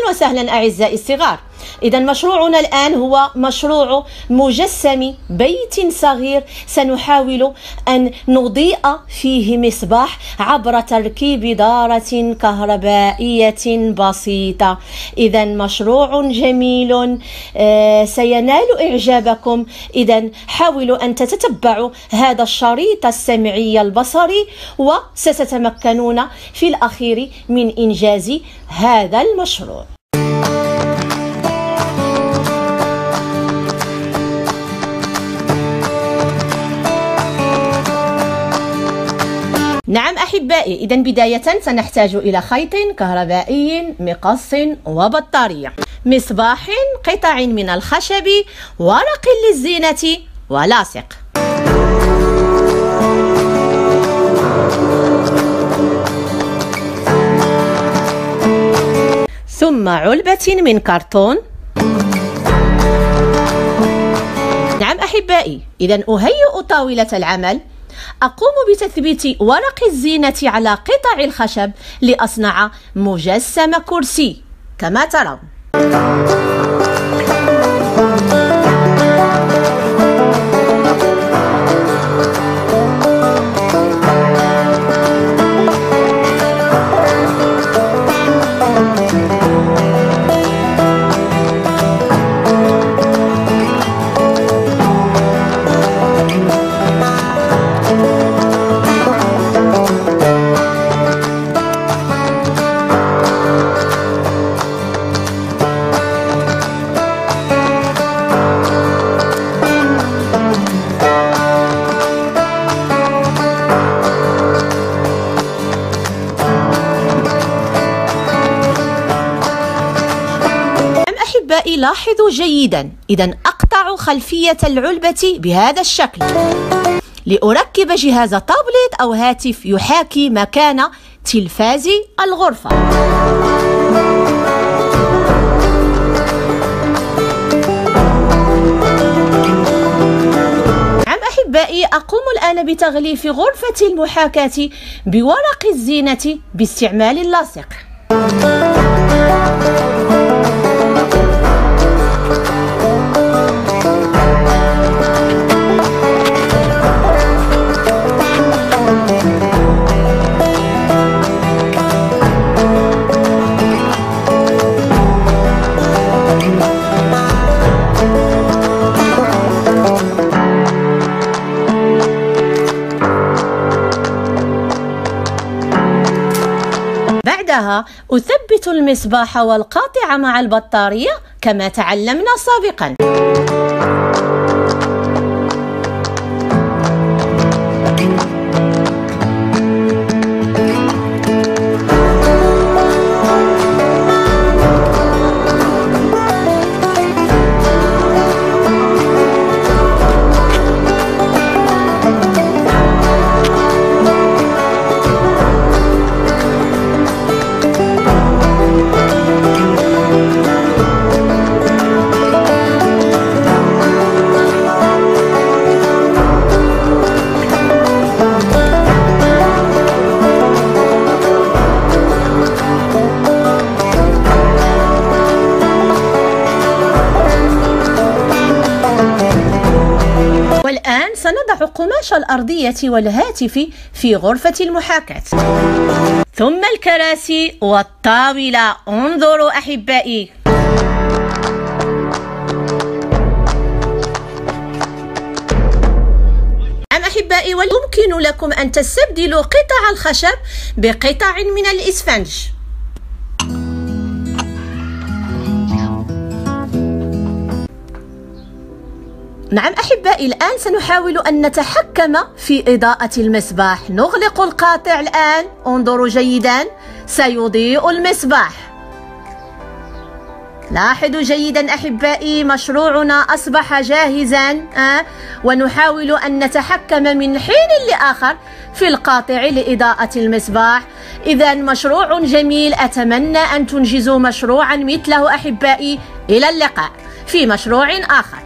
أهلا وسهلا أعزائي الصغار. إذا مشروعنا الآن هو مشروع مجسم بيت صغير. سنحاول أن نضيء فيه مصباح عبر تركيب دارة كهربائية بسيطة. إذا مشروع جميل آه، سينال إعجابكم. إذا حاولوا أن تتبعوا هذا الشريط السمعي البصري وستتمكنون في الأخير من إنجاز هذا المشروع. نعم أحبائي إذا بداية سنحتاج إلى خيط كهربائي مقص وبطارية مصباح قطع من الخشب ورق للزينة ولاصق. ثم علبة من كرتون. نعم أحبائي إذا أهيئ طاولة العمل أقوم بتثبيت ورق الزينة على قطع الخشب لأصنع مجسم كرسي كما ترون. لاحظوا جيدا. إذا أقطع خلفية العلبة بهذا الشكل. لأركب جهاز تابلت أو هاتف يحاكي مكان تلفاز الغرفة. نعم أحبائي أقوم الآن بتغليف غرفة المحاكاة بورق الزينة باستعمال اللاصق. بعدها أثبت المصباح والقاطع مع البطارية كما تعلمنا سابقا. قماش الأرضية والهاتف في غرفة المحاكاة. ثم الكراسي والطاولة. انظروا أحبائي. أحبائي ويمكن لكم أن تستبدلوا قطع الخشب بقطع من الإسفنج. نعم أحبائي الآن سنحاول أن نتحكم في إضاءة المصباح. نغلق القاطع الآن. انظروا جيدا. سيضيء المصباح. لاحظوا جيدا أحبائي مشروعنا أصبح جاهزا أه؟ ونحاول أن نتحكم من حين لآخر في القاطع لإضاءة المصباح. إذا مشروع جميل. أتمنى أن تنجزوا مشروعا مثله أحبائي. إلى اللقاء في مشروع آخر.